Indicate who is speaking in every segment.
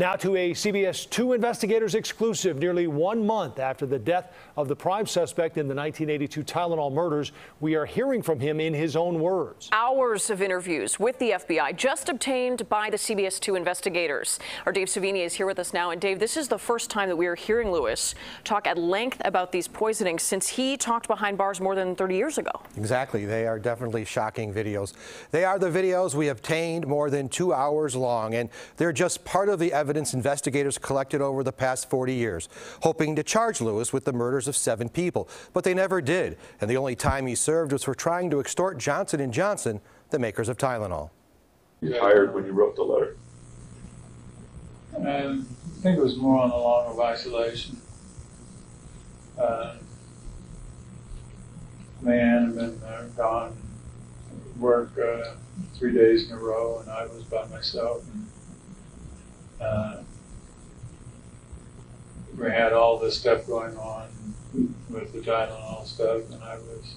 Speaker 1: Now to a CBS 2 investigators exclusive nearly one month after the death of the prime suspect in the 1982 Tylenol murders. We are hearing from him in his own words.
Speaker 2: Hours of interviews with the FBI just obtained by the CBS 2 investigators. Our Dave Savini is here with us now. And Dave, this is the first time that we are hearing Lewis talk at length about these poisonings since he talked behind bars more than 30 years ago.
Speaker 3: Exactly. They are definitely shocking videos. They are the videos we obtained more than two hours long, and they're just part of the evidence investigators collected over the past 40 years, hoping to charge Lewis with the murders of seven people. But they never did, and the only time he served was for trying to extort Johnson & Johnson, the makers of Tylenol.
Speaker 4: You tired when you wrote the letter?
Speaker 5: And I think it was more on the long of isolation. Uh, man had been uh, gone, work uh, three days in a row, and I was by myself. And, uh, we had all this stuff going on with the Tylenol stuff, and I was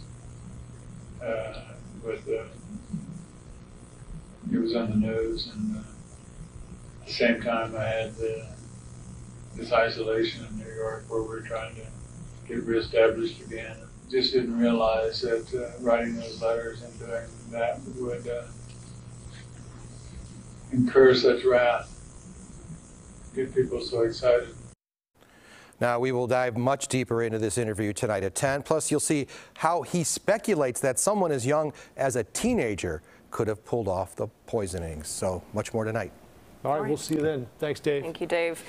Speaker 5: uh, with the. It was on the news, and uh, at the same time, I had the, this isolation in New York where we were trying to get reestablished again. Just didn't realize that uh, writing those letters and doing that would uh, incur such wrath, get people so excited.
Speaker 3: Now, we will dive much deeper into this interview tonight at 10. Plus, you'll see how he speculates that someone as young as a teenager could have pulled off the poisonings. So much more tonight.
Speaker 1: All right, we'll see you then. Thanks, Dave.
Speaker 2: Thank you, Dave.